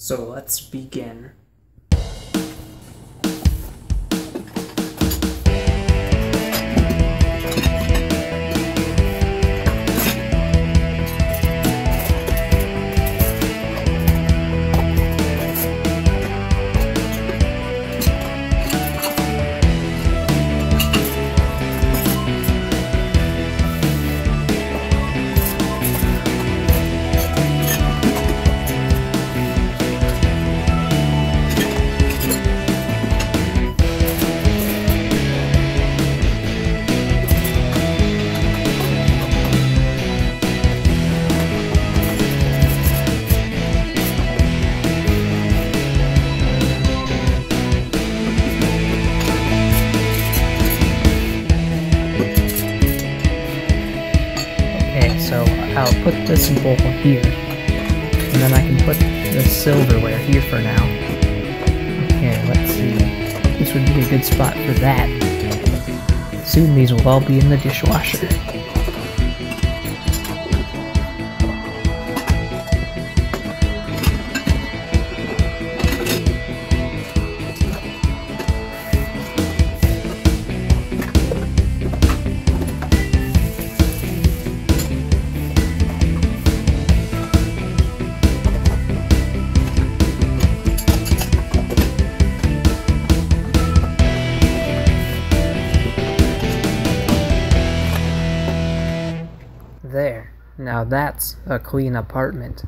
So let's begin. I'll put this bowl here. And then I can put the silverware here for now. Okay, let's see. This would be a good spot for that. Soon these will all be in the dishwasher. There. Now that's a clean apartment.